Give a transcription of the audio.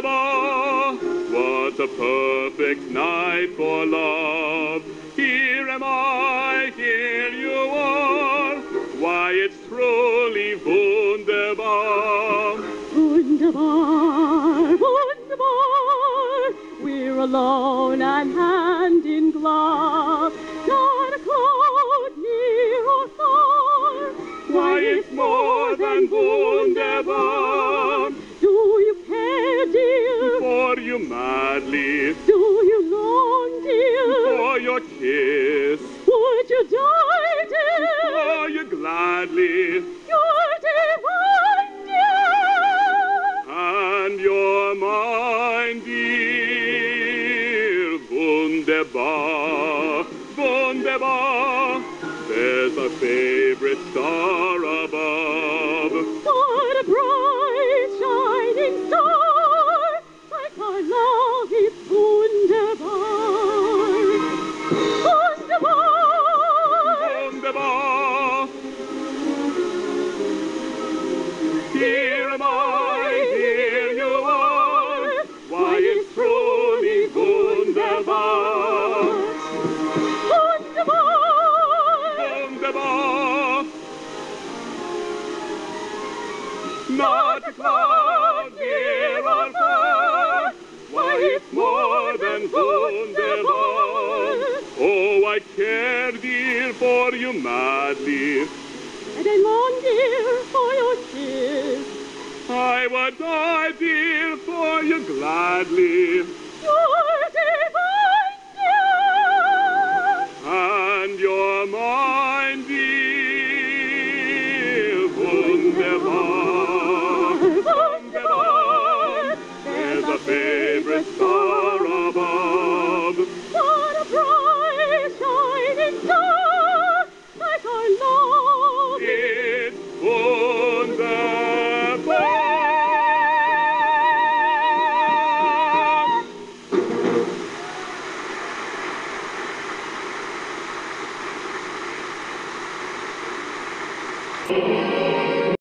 What a perfect night for love. Here am I, here you are, why it's truly wunderbar. Wunderbar, wunderbar, we're alone and hand in glove. Not a cloud near or far, Why it's more than wunderbar. Madly, Do you long, dear? for your kiss, Would you die, dear? for you gladly, You're divine, dear. and you're mine, dear. Wunderbar, wunderbar, there's a favorite star above. What a Not a cloud here on fire. Why, it's more than wunderbar. Oh, I care, dear, for you madly. And I long, dear, for your kiss. I would die, dear, for you gladly. Your divine gift. And your mind, dear. Música